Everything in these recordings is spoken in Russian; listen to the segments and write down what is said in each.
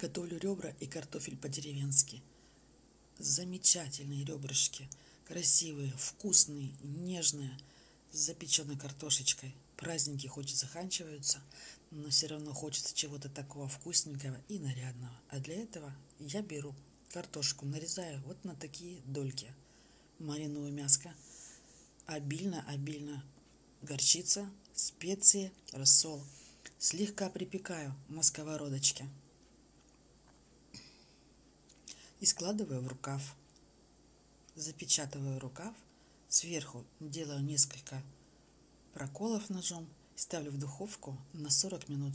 Готовлю ребра и картофель по-деревенски. Замечательные ребрышки. Красивые, вкусные, нежные, с запеченной картошечкой. Праздники хоть заканчиваются, но все равно хочется чего-то такого вкусненького и нарядного. А для этого я беру картошку, нарезаю вот на такие дольки. Мариную мяско. Обильно-обильно горчица, специи, рассол. Слегка припекаю на сковородочке и складываю в рукав. Запечатываю рукав, сверху делаю несколько проколов ножом ставлю в духовку на 40 минут.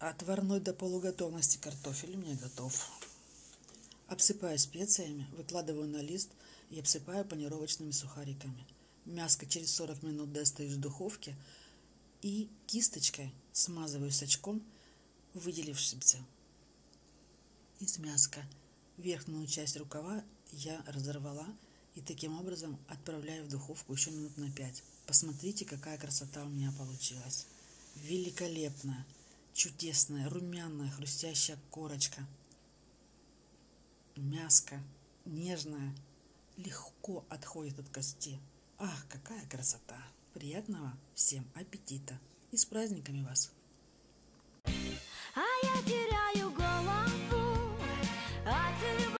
Отварной до полуготовности картофель у меня готов. Обсыпаю специями, выкладываю на лист и обсыпаю панировочными сухариками. Мяско через 40 минут достаю из духовки и кисточкой смазываю сачком выделившимся из мяска. Верхнюю часть рукава я разорвала и таким образом отправляю в духовку еще минут на 5. Посмотрите, какая красота у меня получилась. Великолепная, чудесная, румяная, хрустящая корочка. Мяско, нежная, легко отходит от кости. Ах, какая красота! Приятного всем аппетита! И с праздниками вас!